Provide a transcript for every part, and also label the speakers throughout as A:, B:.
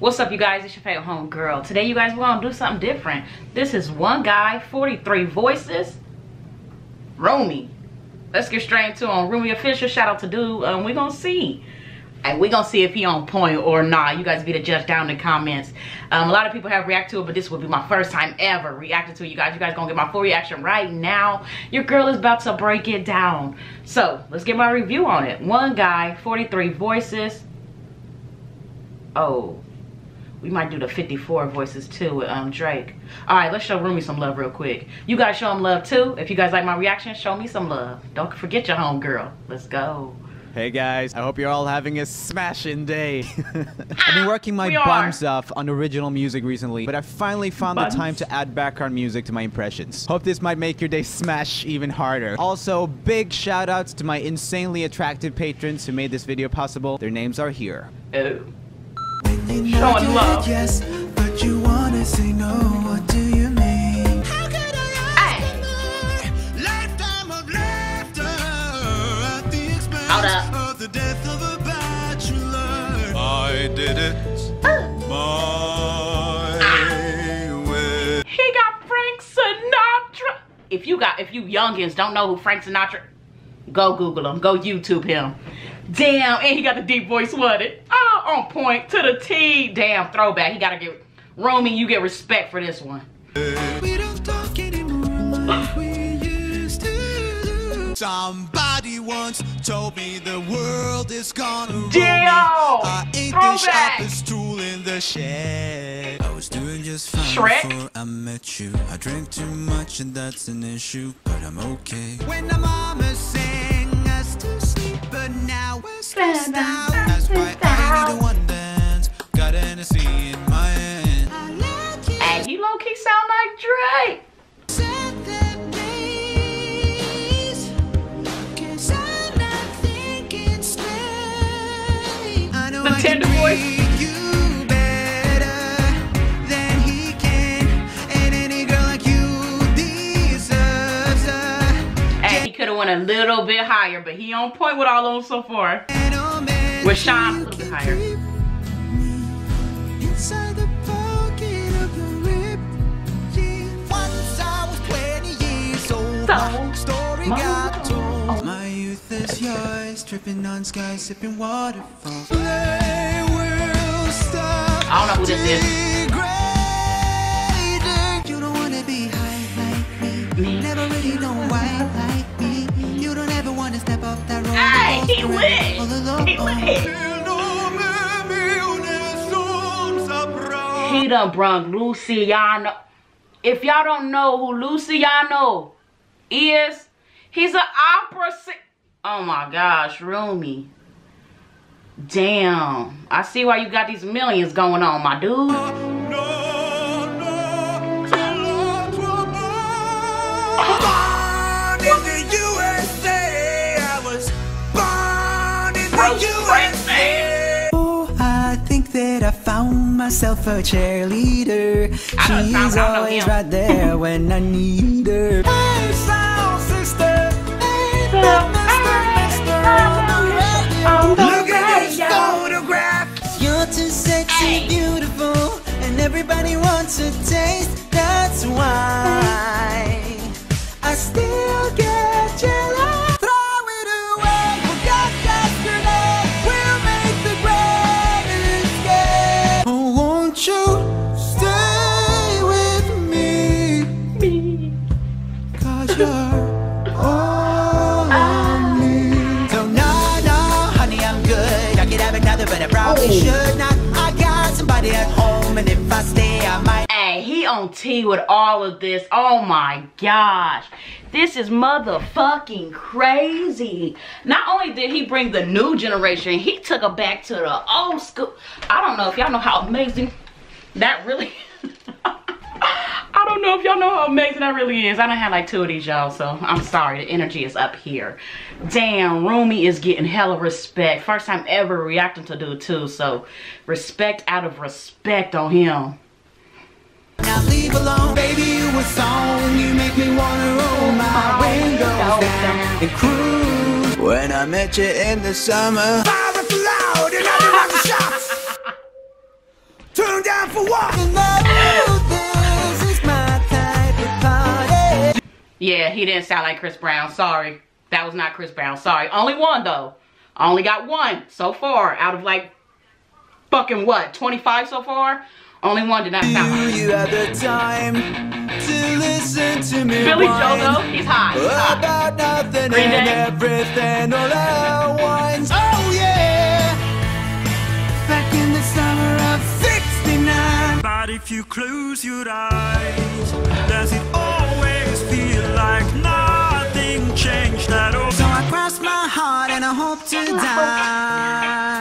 A: What's up, you guys? It's your favorite home girl. Today, you guys, we're gonna do something different. This is one guy, 43 voices, Roomie. Let's get straight into on Roomie official. Shout out to dude. Um, we're gonna see. And we're gonna see if he on point or not. You guys be the judge down in the comments. Um, a lot of people have reacted to it, but this will be my first time ever reacting to it. You guys, you guys gonna get my full reaction right now. Your girl is about to break it down. So let's get my review on it. One guy, 43 voices. Oh, we might do the 54 voices too with um, Drake. All right, let's show Roomie some love real quick. You guys show him love too. If you guys like my reaction, show me some love. Don't forget your home girl. Let's go.
B: Hey guys, I hope you're all having a smashing day. I've been working my bums off on original music recently, but I finally found
A: Buns.
B: the time to add background music to my impressions. Hope this might make your day smash even harder. Also, big shout outs to my insanely attractive patrons who made this video possible. Their names are here.
A: Oh.
C: You
A: Showing
C: nod
A: love.
C: Yes, but you wanna say no. What do you mean?
A: Hey.
C: Lifetime of laughter at the expense
A: Hold up.
C: of the death of a bachelor. I did it my way.
A: He got Frank Sinatra. If you got, if you youngins don't know who Frank Sinatra, go Google him. Go YouTube him. Damn, and he got the deep voice. What it? Oh, on point to the T. Damn, throwback. He gotta get Roomie. You get respect for this one.
C: We don't talk anymore like we used to do. Somebody once told me the world is gonna roll me.
A: Damn!
C: I ain't the
A: Throwback!
C: sharpest tool in the shed. I was doing just fine
A: Shrek?
C: before I met you. I drink too much and that's an issue, but I'm okay. When the mama sang stressed out. That's why I need one dance. Got in my hand. Let you
A: low key sound like Drake. The tender voice. could have went a little bit higher, but he on point with all of them so far. With Sean, a
C: You
A: little bit
C: can
A: higher.
C: grip me Inside the pocket of your rib. Yeah. Once I was 20 years old.
A: So,
C: my story
A: my-
C: got told. My youth is yours, tripping on skies, sipping waterfall. They will stop.
A: I don't know who this is.
C: You don't wanna be high like me. Never really know why like me. You don't ever wanna step off that roller
A: Hey, he
C: alone.
A: He done brung Luciano. If y'all don't know who Luciano is, he's an opera sing- Oh my gosh, Roomie. Damn. I see why you got these millions going on, my dude.
C: Myself a cheerleader.
A: I don't- I don't-
C: She's
A: I don't know
C: always right there when I need her. Hey,
A: he on T with all of this. Oh my gosh. This is motherfucking crazy. Not only did he bring the new generation, he took it back to the old school. I don't know if y'all know how amazing that really don't know if y'all know how amazing that really is. I done had like two of these, y'all, so I'm sorry. The energy is up here. Damn, Roomie is getting hella respect. First time ever reacting to dude too, so respect out of respect on him.
C: Now leave alone, baby, you a song. You make me wanna roll my oh, windows down and cruise. When I met you in the summer, fire was loud and I didn't have the shots. for what?
A: Yeah, he didn't sound like Chris Brown. Sorry. That was not Chris Brown. Sorry. Only one though. I only got one so far out of like fucking what? 25 so far? Only one did not sound
C: Do
A: like
C: you have the time to listen to me?
A: Billie Joe though. He's hot. He's hot.
C: About nothing
A: Green
C: and
A: Day.
C: everything all at once. Oh yeah! Back in the summer of 69.
D: But if you close your eyes, does it always feel like nothing changed at all?
C: So I cross my heart and I hope to die.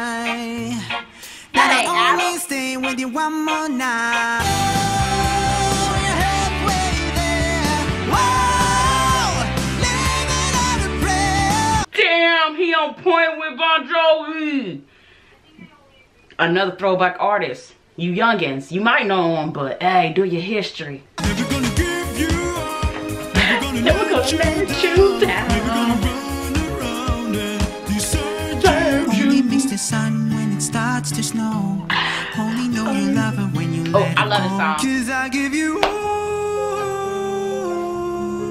C: That I only
A: Adam.
C: stay with you one more night. Oh, we're halfway there. Whoa, living on a prayer.
A: Damn, he on point with Bon Jovi. Another throwback artist. You youngins, you might know him, but hey, do your history. Let you down.
D: Never gonna run around and desert you.
C: Only miss the sun when it starts to snow. Only know you love her when you
A: Oh,
C: let
A: I
C: it
A: love this
C: go.
A: song.
C: Cause I give you all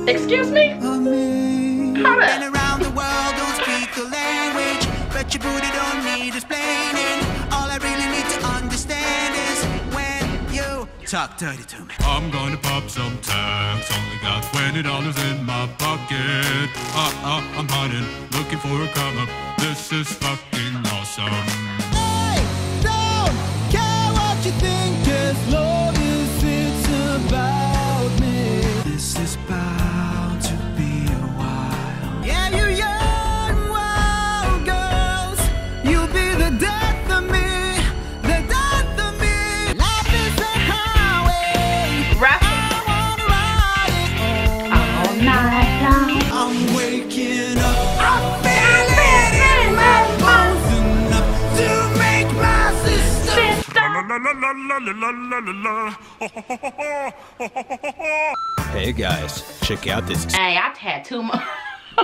A: Excuse me?
C: of me.
A: Hold
C: around the world don't speak the language. But your booty don't need explaining. All I talk dirty to me.
D: I'm gonna pop some tags. Only got twenty dollars in my pocket. Uh, uh, I'm hunting, looking for a come up. This is fucking awesome.
B: Hey guys, check out this
A: Hey, I've had too much.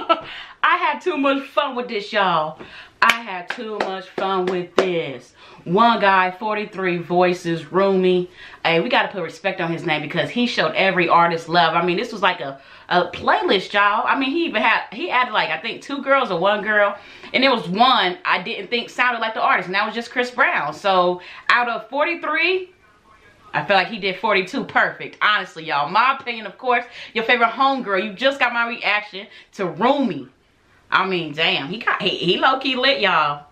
A: I had too much fun with this, y'all. I had too much fun with this. One guy, 43 voices, Roomie. Hey, we gotta put respect on his name because he showed every artist love. I mean, this was like a, a playlist, y'all. I mean, he even had, he added like, I think two girls or one girl. And there was one I didn't think sounded like the artist, and that was just Chris Brown. So out of 43, I feel like he did 42 perfect. Honestly, y'all. My opinion, of course, your favorite homegirl. You just got my reaction to Roomie. I mean, damn. He got he, he low-key lit, y'all.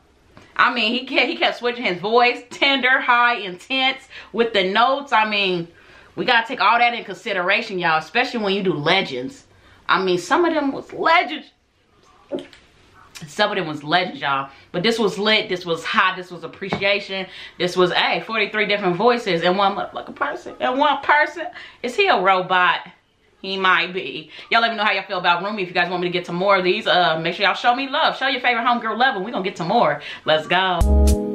A: I mean, he kept, he kept switching his voice. Tender, high, intense with the notes. I mean, we got to take all that in consideration, y'all. Especially when you do legends. I mean, some of them was legends. Some of them was legends, y'all. But this was lit. This was hot. This was appreciation. This was, hey, 43 different voices and one motherfucking person. And one person, is he a robot? He might be. Y'all let me know how y'all feel about Roomie. If you guys want me to get to more of these, uh, make sure y'all show me love. Show your favorite homegirl love and we're going to get to more. Let's go.